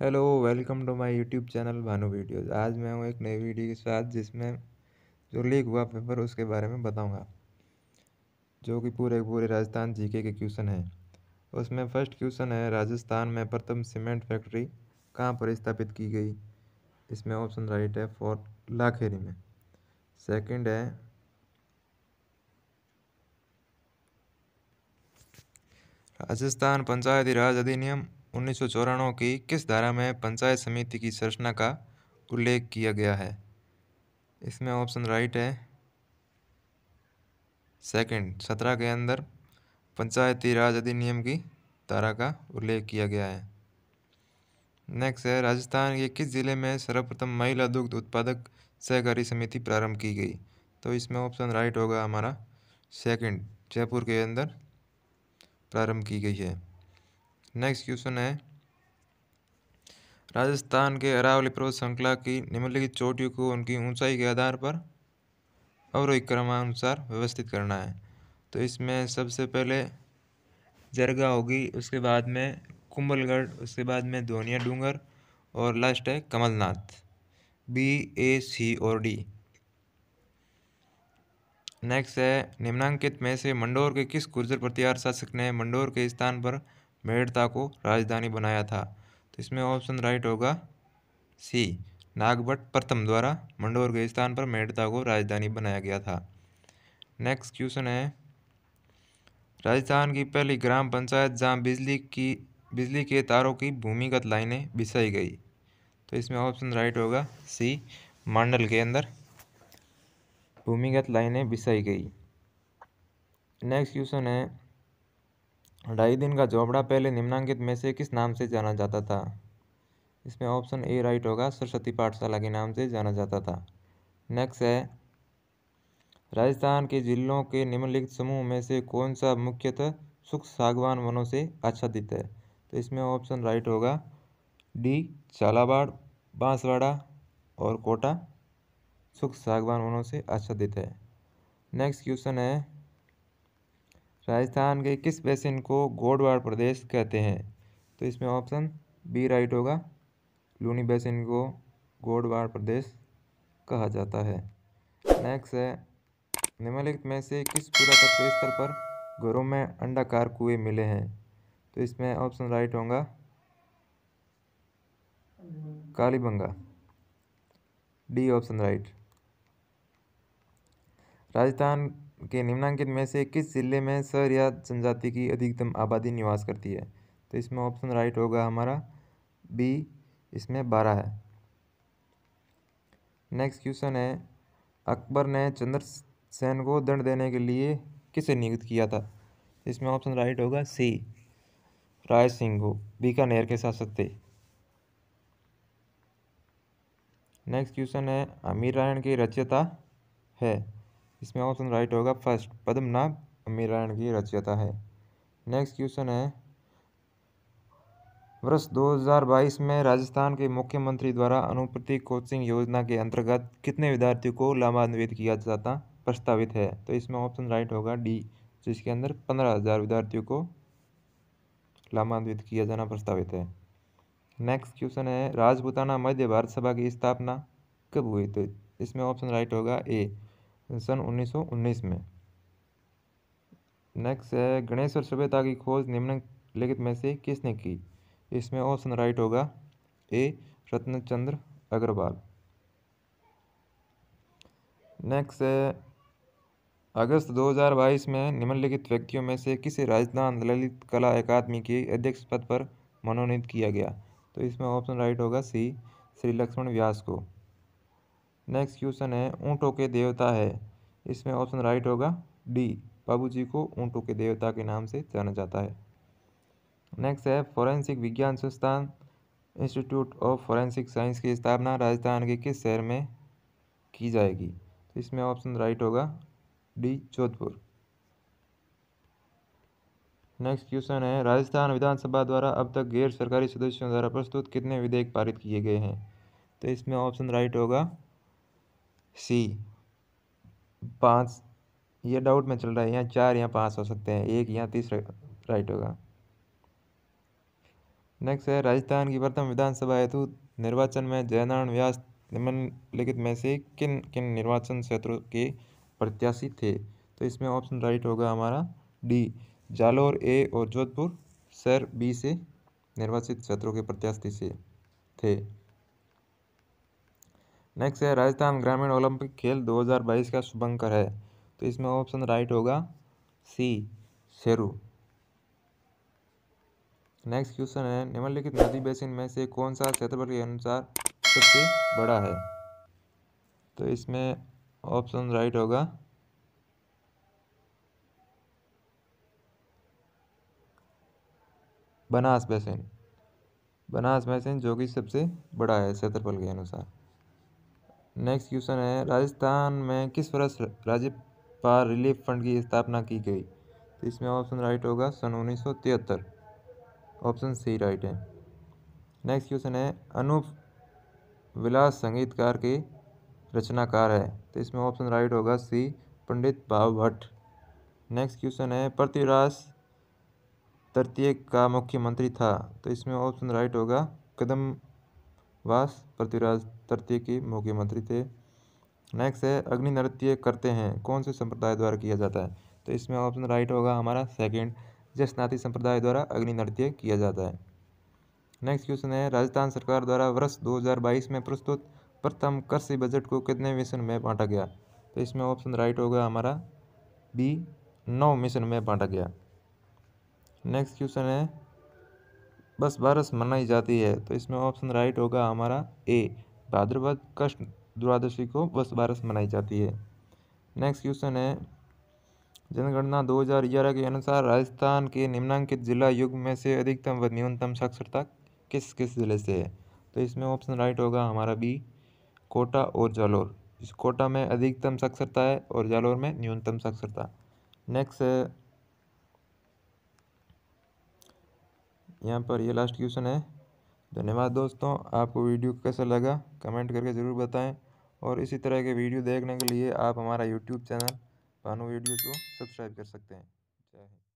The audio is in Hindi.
Hello welcome to my YouTube channel Bhanu videos आज मैं हूँ एक नई वीडियो के साथ जिसमें जो लीक हुआ पेपर उसके बारे में बताऊँगा। जो कि पूरे पूरे राजस्थान जीके के क्वेश्चन है। उसमें फ़र्स्ट क्वेश्चन है, राजस्थान में प्रथम सीमेंट फैक्ट्री कहाँ पर स्थापित की गई? इसमें ऑप्शन राइट है फॉर लाखेरी में। सेकेंड है, राजस्थान पंचायती राज अधिनियम उन्नीस सौ चौरानवे की किस धारा में पंचायत समिति की संरचना का उल्लेख किया गया है? इसमें ऑप्शन राइट है। सेकंड, सत्रह के अंदर पंचायती राज अधिनियम की धारा का उल्लेख किया गया है। नेक्स्ट है, राजस्थान के किस ज़िले में सर्वप्रथम महिला दुग्ध उत्पादक सहकारी समिति प्रारंभ की गई? तो इसमें ऑप्शन राइट होगा हमारा सेकंड, जयपुर के अंदर प्रारंभ की गई है। नेक्स्ट क्वेश्चन है, राजस्थान के अरावली पर्वत श्रृंखला की निम्नलिखित चोटियों को उनकी ऊंचाई के आधार पर अवरोही क्रमानुसार व्यवस्थित करना है। तो इसमें सबसे पहले जरगा होगी, उसके बाद में कुंभलगढ़, उसके बाद में धोनिया डूंगर और लास्ट है कमलनाथ। बी ए सी और डी नेक्स्ट है, निम्नांकित में से मंडोर के किस गुर्जर प्रतिहार शासक ने मंडोर के स्थान पर मेड़ता को राजधानी बनाया था। तो इसमें ऑप्शन राइट होगा सी नागभट्ट प्रथम द्वारा मंडोर के स्थान पर मेड़ता को राजधानी बनाया गया था। नेक्स्ट क्वेश्चन है, राजस्थान की पहली ग्राम पंचायत जहाँ बिजली की, बिजली के तारों की भूमिगत लाइनें बिछाई गई। तो इसमें ऑप्शन राइट होगा सी मंडल के अंदर भूमिगत लाइनें बिछाई गई। नेक्स्ट क्वेश्चन है ढाई दिन का झोपड़ा पहले निम्नांकित में से किस नाम से जाना जाता था? इसमें ऑप्शन ए राइट होगा, सरस्वती पाठशाला के नाम से जाना जाता था। नेक्स्ट है, राजस्थान के जिलों के निम्नलिखित समूह में से कौन सा मुख्यतः सुख सागवान वनों से आच्छादित है? तो इसमें ऑप्शन राइट होगा, डी झालावाड़, बांसवाड़ा और कोटा सुख सागवान वनों से आच्छादित है। नेक्स्ट क्वेश्चन है राजस्थान के किस बेसिन को गोडवाड़ प्रदेश कहते हैं? तो इसमें ऑप्शन बी राइट होगा। लूनी बेसिन को गोडवाड़ प्रदेश कहा जाता है। नेक्स्ट है, निम्नलिखित में से किस पुरातत्व स्थल पर घरों में अंडाकार कुएँ मिले हैं? तो इसमें ऑप्शन राइट होगा Kalibanga. D option right. Rajasthan के निम्नांकित में से किस ज़िले में सर या जनजाति की अधिकतम आबादी निवास करती है? तो इसमें ऑप्शन राइट होगा हमारा बी इसमें बारह है। नेक्स्ट क्वेश्चन है, अकबर ने चंद्रसेन को दंड देने के लिए किसे नियुक्त किया था? इसमें ऑप्शन राइट होगा सी राय सिंह को, बीकानेर के शासक थे नेक्स्ट क्वेश्चन है, अमीर रायण की रचयता है। इसमें ऑप्शन राइट होगा। फ़र्स्ट पद्मनाभ अमीरायण की रचयता है। नेक्स्ट क्वेश्चन है। वर्ष 2022 में राजस्थान के मुख्यमंत्री द्वारा अनुप्रति कोचिंग योजना के अंतर्गत कितने विद्यार्थियों को लाभान्वित किया जाता प्रस्तावित है? तो इसमें ऑप्शन राइट होगा डी जिसके अंदर पंद्रह हज़ार विद्यार्थियों को लाभान्वित किया जाना प्रस्तावित है। नेक्स्ट क्वेश्चन है। राजपुताना मध्य भारत सभा की स्थापना कब हुई? तो इसमें ऑप्शन राइट होगा ए सन 1919 में। नेक्स्ट है गणेश्वर सभ्यता की खोज निम्नलिखित में से किसने की? इसमें ऑप्शन राइट होगा ए रत्नचंद्र अग्रवाल। नेक्स्ट है, अगस्त 2022 में निम्नलिखित व्यक्तियों में से किसे राजस्थान ललित कला अकादमी के अध्यक्ष पद पर मनोनीत किया गया? तो इसमें ऑप्शन राइट होगा सी श्री लक्ष्मण व्यास को। नेक्स्ट क्वेश्चन है, ऊँटों के देवता है। इसमें ऑप्शन राइट होगा डी बाबू जी को ऊँटों के देवता के नाम से जाना जाता है। नेक्स्ट है, फॉरेंसिक विज्ञान संस्थान, इंस्टीट्यूट ऑफ़ फॉरेंसिक साइंस की स्थापना राजस्थान के किस शहर में की जाएगी? तो इसमें ऑप्शन राइट होगा डी, जोधपुर। नेक्स्ट क्वेश्चन है, राजस्थान विधानसभा द्वारा अब तक गैर सरकारी सदस्यों द्वारा प्रस्तुत कितने विधेयक पारित किए गए हैं? तो इसमें ऑप्शन राइट होगा सी, पाँच, ये डाउट में चल रहा है, यहाँ चार या पाँच हो सकते हैं, एक या तीसरा राइट होगा। नेक्स्ट है, राजस्थान की प्रथम विधानसभा हेतु निर्वाचन में जयनारायण व्यास निम्नलिखित में से किन किन निर्वाचन क्षेत्रों के प्रत्याशी थे? तो इसमें ऑप्शन राइट होगा हमारा डी जालोर ए और जोधपुर, शहर बी से निर्वाचित क्षेत्रों के प्रत्याशी से थे। नेक्स्ट है, राजस्थान ग्रामीण ओलंपिक खेल 2022 का शुभंकर है। तो इसमें ऑप्शन राइट होगा सी शेरू नेक्स्ट क्वेश्चन है, निम्नलिखित नदी बेसिन में से कौन सा क्षेत्रफल के अनुसार सबसे बड़ा है? तो इसमें ऑप्शन राइट होगा। बनास बेसिन बनास बेसिन जो कि सबसे बड़ा है क्षेत्रफल के अनुसार। नेक्स्ट क्वेश्चन है, राजस्थान में किस वर्ष राज्यपाल रिलीफ फंड की स्थापना की गई? तो इसमें ऑप्शन राइट होगा, सन उन्नीस सौ तिहत्तर। ऑप्शन सी राइट है। नेक्स्ट क्वेश्चन है, अनूप विलास संगीतकार के रचनाकार है। तो इसमें ऑप्शन राइट होगा सी पंडित भाव भट्ट। नेक्स्ट क्वेश्चन है, पृथ्वीराज तृतीय का मुख्यमंत्री था। तो इसमें ऑप्शन राइट होगा, कदम वास पृथ्वीराज तृतीय के मुख्यमंत्री थे। नेक्स्ट है, अग्नि नृत्य करते हैं। कौन से संप्रदाय द्वारा किया जाता है? तो इसमें ऑप्शन राइट होगा हमारा। सेकंड जसनाती संप्रदाय द्वारा अग्नि नृत्य किया जाता है। नेक्स्ट क्वेश्चन है, राजस्थान सरकार द्वारा वर्ष 2022 में प्रस्तुत प्रथम कृषि बजट को कितने मिशन में बांटा गया? तो इसमें ऑप्शन राइट होगा हमारा। बी नौ मिशन में बांटा गया। नेक्स्ट क्वेश्चन है बस बारस मनाई जाती है। तो इसमें ऑप्शन राइट होगा हमारा ए भाद्रपद, कृष्ण, द्वादशी को बस बारस मनाई जाती है। नेक्स्ट क्वेश्चन है। जनगणना 2011 के अनुसार राजस्थान के निम्नांकित जिला युग में से अधिकतम व न्यूनतम साक्षरता किस किस ज़िले से है? तो इसमें ऑप्शन राइट होगा हमारा बी कोटा और जालोर। इस कोटा में अधिकतम साक्षरता है और जालोर में न्यूनतम साक्षरता। नेक्स्ट यहाँ पर ये लास्ट क्वेश्चन है। धन्यवाद दोस्तों, आपको वीडियो कैसा लगा? कमेंट करके ज़रूर बताएँ। और इसी तरह के वीडियो देखने के लिए आप हमारा यूट्यूब चैनल भानु वीडियो को सब्सक्राइब कर सकते हैं। जय हिंद।